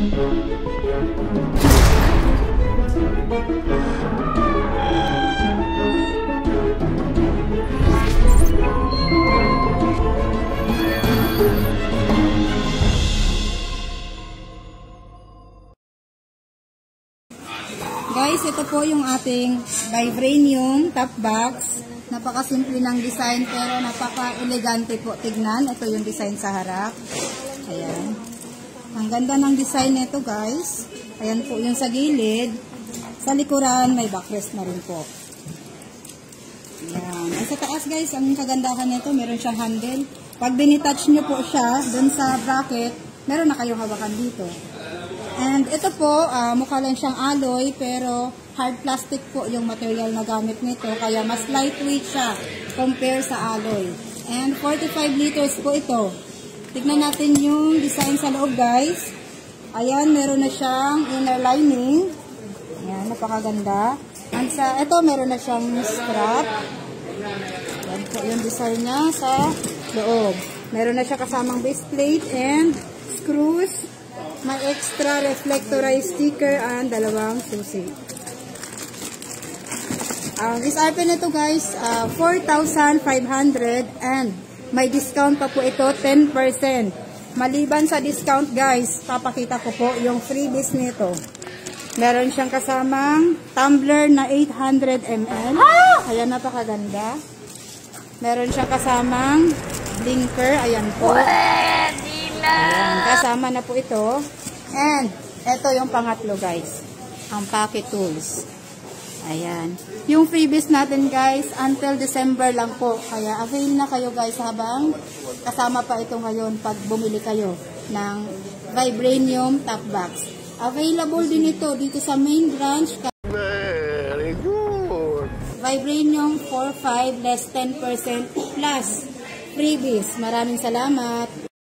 Guys, ito po yung ating vibranium top box. Napakasimple ng design pero napaka-elegante po tignan. Ito yung design sa harap. Ayan. Ganda ng design nito guys. Ayan po yung sa gilid. Sa likuran may backrest na rin po. Ayan. At sa taas guys, ang kagandahan nito, meron siyang handle. Pag binitouch nyo po siya dun sa bracket, meron na kayong hawakan dito. And ito po, uh, mukha lang siyang alloy pero hard plastic po yung material na gamit nito kaya mas lightweight siya compare sa alloy. And 45 liters po ito. Tignan natin yung design sa loob guys. Ayan, meron na siyang inner lining. Ayan, napakaganda. And sa, ito meron na siyang strap. Ayan po yung design niya sa loob. Meron na siya kasamang base plate and screws may extra reflectorized sticker and dalawang susi. Uh, SRP nito guys, uh, 4,500 and may discount pa po ito, 10%. Maliban sa discount guys, papakita ko po yung freebies nito. Meron siyang kasamang tumbler na 800 ml. Ayan, napakaganda. Meron siyang kasamang blinker. Ayan po. Ayan, kasama na po ito. And, ito yung pangatlo guys. Ang pocket tools. Ayan. Yung freebies natin guys, until December lang po. Kaya avail na kayo guys habang kasama pa ito ngayon pag bumili kayo ng Vibranium Top Box. Available din ito dito sa main branch. Very good. Vibranium 4.5 less 10% plus freebies. Maraming salamat.